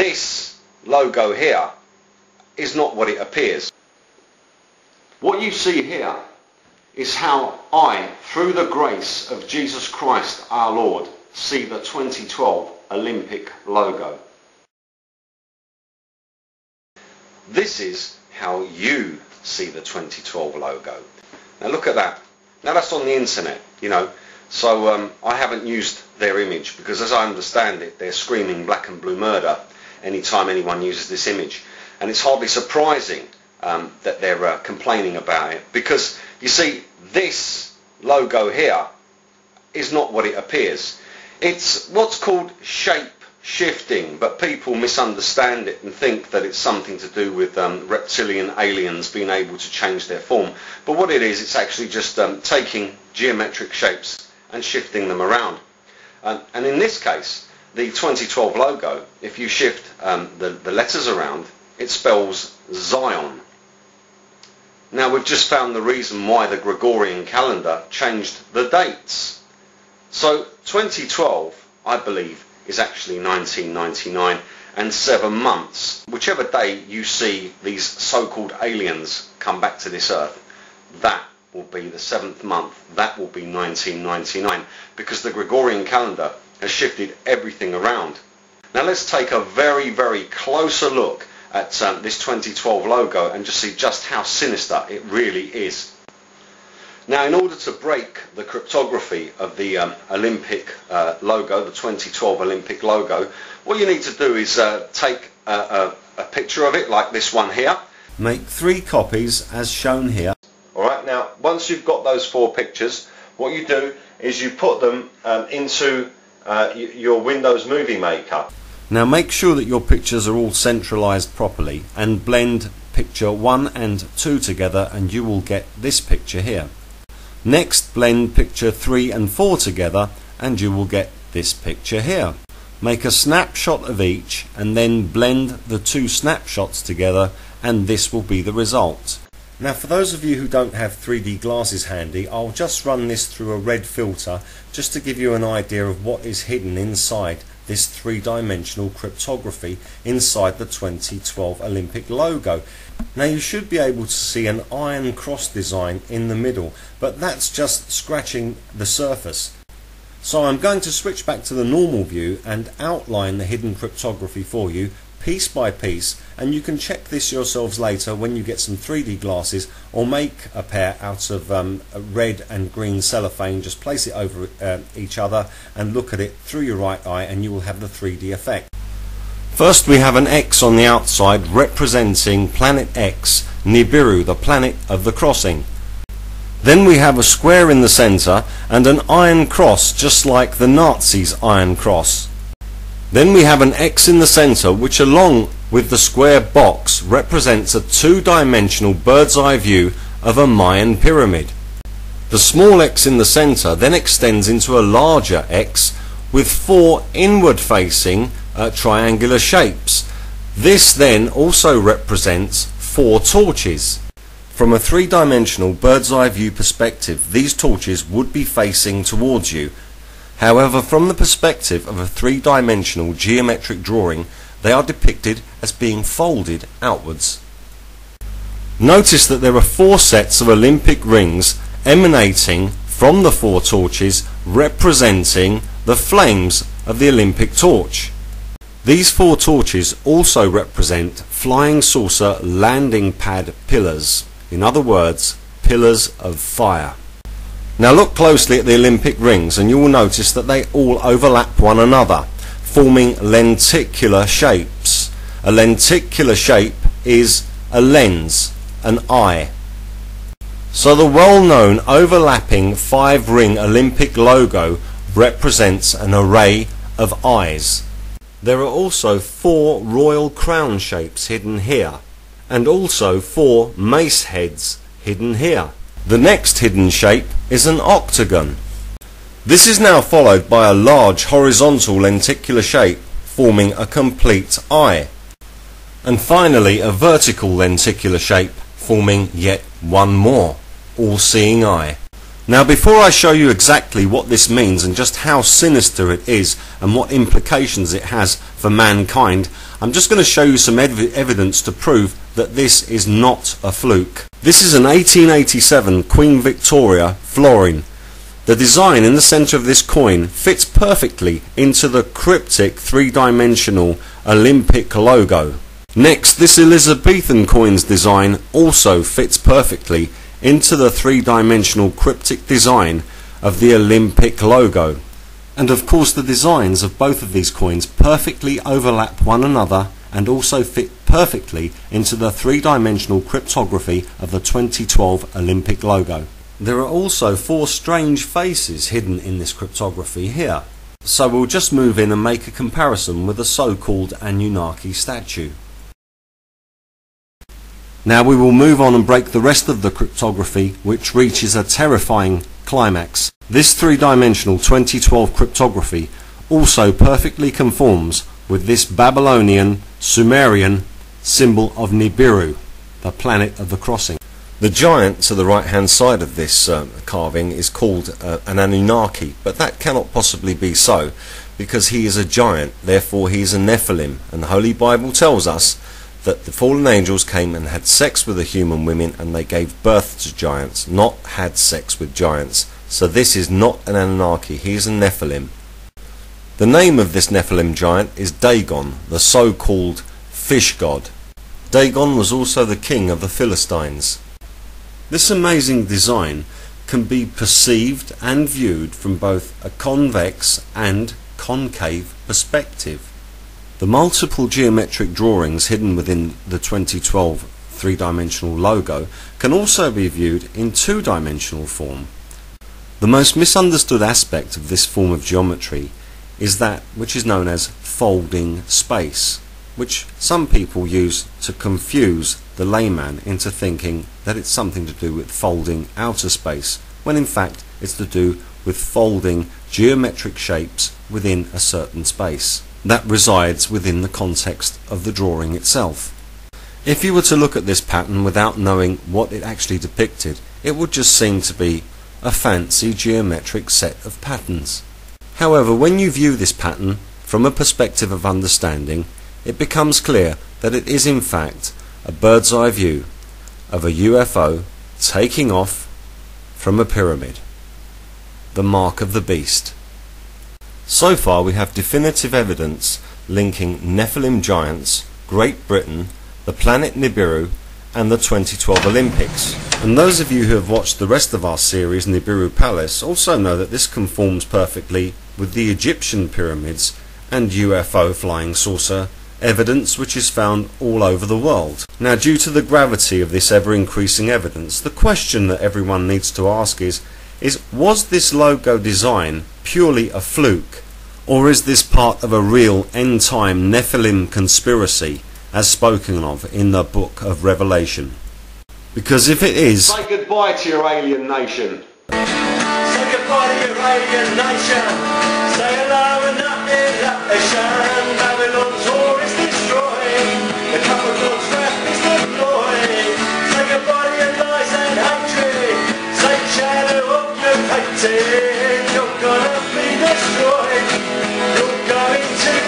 this logo here is not what it appears. What you see here is how I, through the grace of Jesus Christ our Lord, see the 2012 Olympic logo. This is how you see the 2012 logo. Now look at that. Now that's on the internet, you know. So um, I haven't used their image because as I understand it, they're screaming black and blue murder anytime anyone uses this image. And it's hardly surprising um, that they're uh, complaining about it because you see this logo here is not what it appears. It's what's called shape shifting, but people misunderstand it and think that it's something to do with um, reptilian aliens being able to change their form. But what it is, it's actually just um, taking geometric shapes and shifting them around. And in this case, the 2012 logo, if you shift um, the, the letters around, it spells Zion. Now we've just found the reason why the Gregorian calendar changed the dates. So 2012, I believe, is actually 1999 and seven months. Whichever day you see these so-called aliens come back to this earth, that will be the seventh month. That will be 1999 because the Gregorian calendar has shifted everything around. Now let's take a very, very closer look at um, this 2012 logo and just see just how sinister it really is. Now in order to break the cryptography of the um, Olympic uh, logo, the 2012 Olympic logo, what you need to do is uh, take a, a, a picture of it like this one here. Make three copies as shown here. Alright, now once you've got those four pictures, what you do is you put them um, into uh, your Windows Movie Maker. Now make sure that your pictures are all centralized properly and blend picture 1 and 2 together and you will get this picture here. Next blend picture 3 and 4 together and you will get this picture here. Make a snapshot of each and then blend the two snapshots together and this will be the result. Now for those of you who don't have 3D glasses handy, I'll just run this through a red filter just to give you an idea of what is hidden inside this three-dimensional cryptography inside the 2012 Olympic logo. Now you should be able to see an iron cross design in the middle, but that's just scratching the surface. So I'm going to switch back to the normal view and outline the hidden cryptography for you piece by piece and you can check this yourselves later when you get some 3D glasses or make a pair out of um, red and green cellophane just place it over uh, each other and look at it through your right eye and you will have the 3D effect. First we have an X on the outside representing planet X, Nibiru, the planet of the crossing. Then we have a square in the centre and an iron cross just like the Nazis' iron cross. Then we have an X in the center which along with the square box represents a two-dimensional bird's eye view of a Mayan pyramid. The small x in the center then extends into a larger x with four inward-facing uh, triangular shapes. This then also represents four torches. From a three-dimensional bird's eye view perspective, these torches would be facing towards you However, from the perspective of a three-dimensional geometric drawing, they are depicted as being folded outwards. Notice that there are four sets of Olympic rings emanating from the four torches representing the flames of the Olympic torch. These four torches also represent flying saucer landing pad pillars, in other words, pillars of fire. Now look closely at the Olympic rings and you will notice that they all overlap one another, forming lenticular shapes. A lenticular shape is a lens, an eye. So the well-known overlapping five-ring Olympic logo represents an array of eyes. There are also four royal crown shapes hidden here, and also four mace heads hidden here. The next hidden shape is an octagon. This is now followed by a large horizontal lenticular shape forming a complete eye. And finally a vertical lenticular shape forming yet one more all-seeing eye. Now before I show you exactly what this means and just how sinister it is and what implications it has for mankind, I'm just going to show you some ev evidence to prove that this is not a fluke. This is an 1887 Queen Victoria florin. The design in the centre of this coin fits perfectly into the cryptic three-dimensional Olympic logo. Next, this Elizabethan coin's design also fits perfectly into the three-dimensional cryptic design of the Olympic logo. And of course the designs of both of these coins perfectly overlap one another and also fit perfectly into the three-dimensional cryptography of the 2012 Olympic logo. There are also four strange faces hidden in this cryptography here. So we'll just move in and make a comparison with the so-called Anunnaki statue. Now we will move on and break the rest of the cryptography which reaches a terrifying climax. This three-dimensional 2012 cryptography also perfectly conforms with this Babylonian Sumerian symbol of Nibiru, the planet of the crossing. The giant to the right hand side of this um, carving is called uh, an Anunnaki, but that cannot possibly be so because he is a giant, therefore he is a Nephilim, and the Holy Bible tells us that the fallen angels came and had sex with the human women and they gave birth to giants, not had sex with giants. So this is not an Anunnaki, he is a Nephilim. The name of this Nephilim giant is Dagon, the so-called fish god. Dagon was also the king of the Philistines. This amazing design can be perceived and viewed from both a convex and concave perspective. The multiple geometric drawings hidden within the 2012 three-dimensional logo can also be viewed in two-dimensional form. The most misunderstood aspect of this form of geometry is that which is known as folding space, which some people use to confuse the layman into thinking that it's something to do with folding outer space, when in fact it's to do with folding geometric shapes within a certain space that resides within the context of the drawing itself. If you were to look at this pattern without knowing what it actually depicted, it would just seem to be a fancy geometric set of patterns. However, when you view this pattern from a perspective of understanding, it becomes clear that it is in fact a bird's eye view of a UFO taking off from a pyramid, the mark of the beast. So far we have definitive evidence linking Nephilim giants, Great Britain, the planet Nibiru and the 2012 Olympics. And those of you who have watched the rest of our series Nibiru Palace also know that this conforms perfectly with the Egyptian pyramids and UFO flying saucer evidence which is found all over the world. Now due to the gravity of this ever increasing evidence, the question that everyone needs to ask is is was this logo design purely a fluke or is this part of a real end time Nephilim conspiracy as spoken of in the book of Revelation? Because if it is, say goodbye to your alien nation. Second part of your alien nation Say hello and the nation. Babylon's war is The God's wrath is your lies and hatred. Your You're gonna be destroyed. You're going to